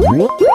Música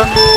Yeah.